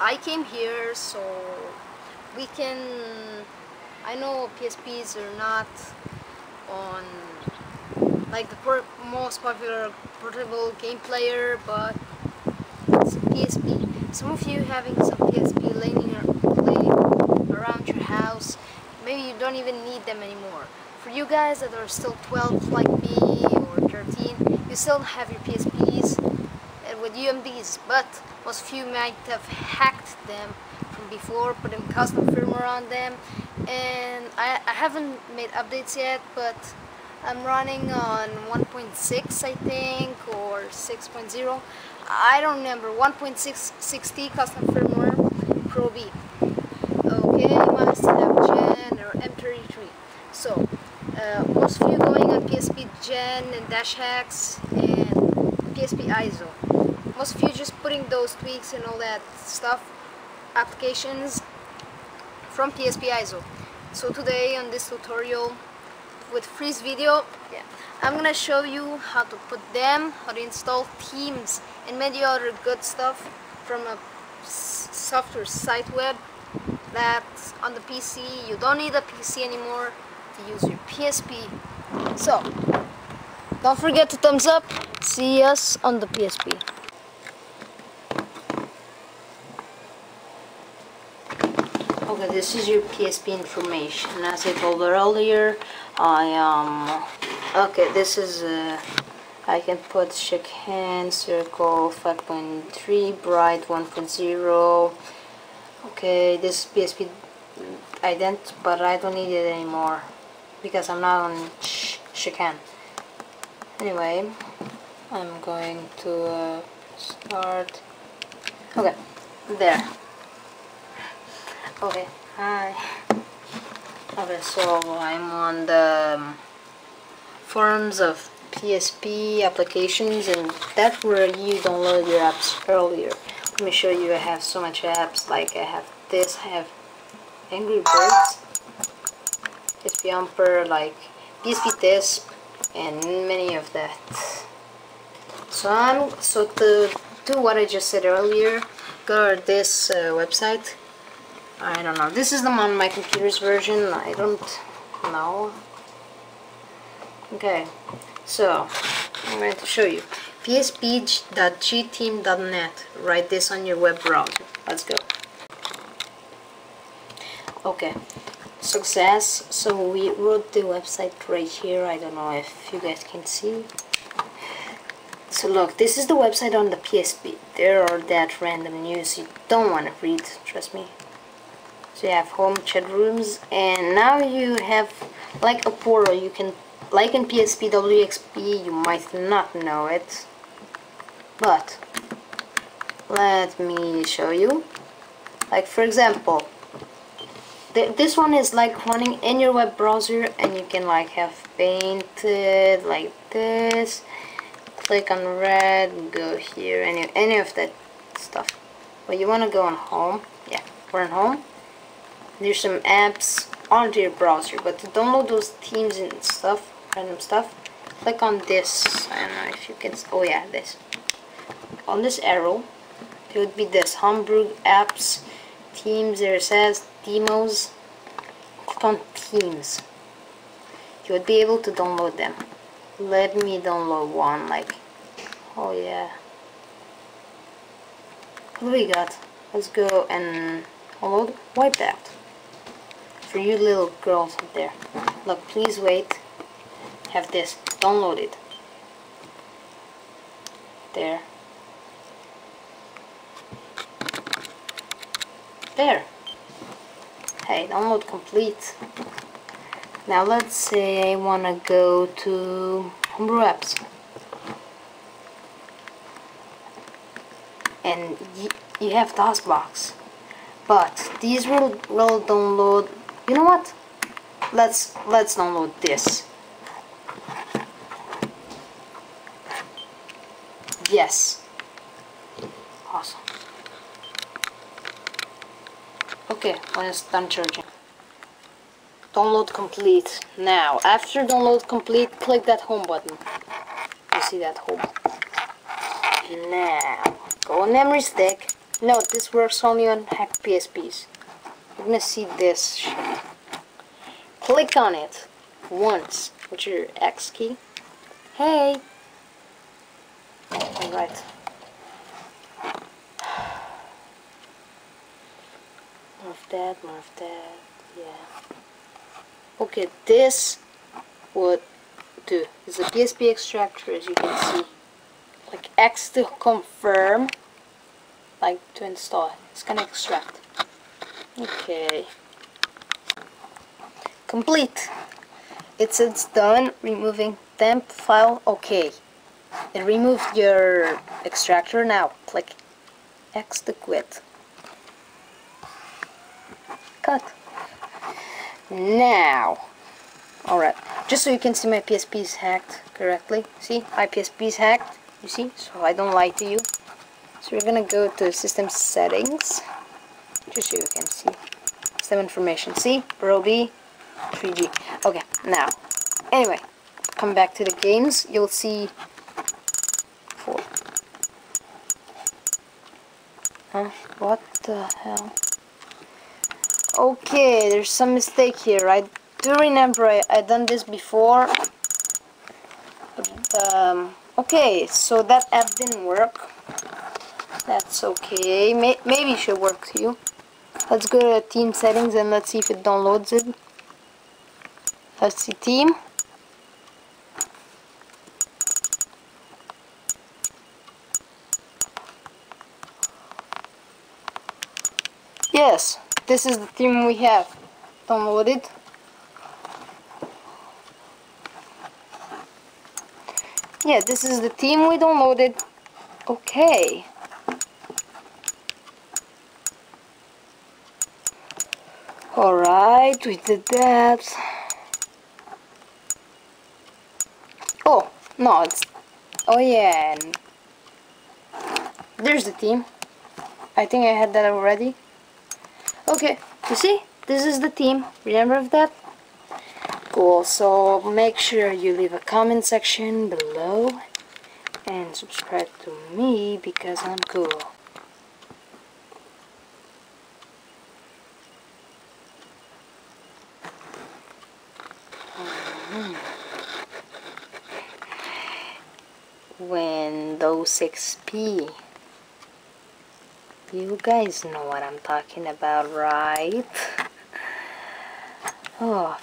I came here so we can I know PSPs are not on like the most popular portable game player but it's PSP some of you having some PSP laying around your house maybe you don't even need them anymore. For you guys that are still 12 like me or 13 you still have your PSPs with UMDs but most you might have hacked them from before putting custom firmware on them. And I, I haven't made updates yet but I'm running on 1.6 I think or 6.0 I don't remember. 1.660 custom firmware Pro B. Okay have Gen or M33 so uh, most of you going on PSP Gen and Dash Hacks and PSP ISO most of you just putting those tweaks and all that stuff applications from PSP ISO so today on this tutorial with freeze video yeah, I'm gonna show you how to put them how to install themes and many other good stuff from a software site web that on the PC you don't need a PC anymore to use your PSP so don't forget to thumbs up. See us on the PSP Okay, this is your PSP information. As I told earlier, I um okay this is uh, I can put shake hand circle 5.3 bright 1.0 okay this PSP ident but I don't need it anymore because I'm not on sh shake hand. Anyway I'm going to uh, start. Okay there okay hi Okay, so I'm on the um, forums of PSP applications and that's where you download your apps earlier. Let me show you I have so much apps like I have this, I have Angry Birds, PSP Umper, like PSP Disc and many of that. So I'm so to do what I just said earlier, go to this uh, website I don't know. This is the on my computer's version. I don't know. Okay, so I'm going to show you. psp.gteam.net. Write this on your web browser. Let's go. Okay, success. So we wrote the website right here. I don't know if you guys can see. So look, this is the website on the PSP. There are that random news you don't want to read, trust me so you have home chat rooms and now you have like a portal. You can like in PSP WXP you might not know it. But let me show you. Like for example th this one is like running in your web browser and you can like have painted like this. Click on red go here any any of that stuff. But you want to go on home? Yeah we're on home there's some apps onto your browser but to download those themes and stuff random stuff click on this I don't know if you can oh yeah this. On this arrow it would be this Homebrew apps themes there says demos click on themes. You would be able to download them. Let me download one like oh yeah. What do we got? Let's go and download Wipeout for you little girls out there. Look, please wait. Have this. Download it. There. There. Hey, download complete. Now let's say I want to go to Homebrew Apps. And you have DOSBox. But these will, will download you know what? Let's let's download this. Yes. Awesome. Okay, when it's done charging. Download complete. Now, after download complete, click that home button. You see that home. Now, go on memory stick, No, this works only on hacked PSPs. You're gonna see this shit. Click on it once with your X key. Hey! Alright. More of that, more of that, yeah. Okay, this would do. It's a PSP extractor as you can see. Like X to confirm, like to install. It's gonna extract. Okay. Complete. It says done removing temp file. Okay. It removed your extractor now. Click X to quit. Cut. Now. Alright. Just so you can see my PSP is hacked correctly. See? My PSP is hacked. You see? So I don't lie to you. So we're gonna go to system settings. Just so you can see. System information. See? Pro B 3G. Okay, now. Anyway, come back to the games. You'll see four. Huh? What the hell? Okay, there's some mistake here. I do remember I, I done this before. But, um, okay, so that app didn't work. That's okay. May maybe it should work to you. Let's go to the team settings and let's see if it downloads it. Team. Yes, this is the theme we have downloaded. Yeah, this is the theme we downloaded. Okay. Alright, we did that. Oh, no. Oh yeah. There's the team. I think I had that already. Okay, you see? This is the team. Remember that? Cool, so make sure you leave a comment section below and subscribe to me because I'm cool. Windows XP. You guys know what I'm talking about, right? Oh,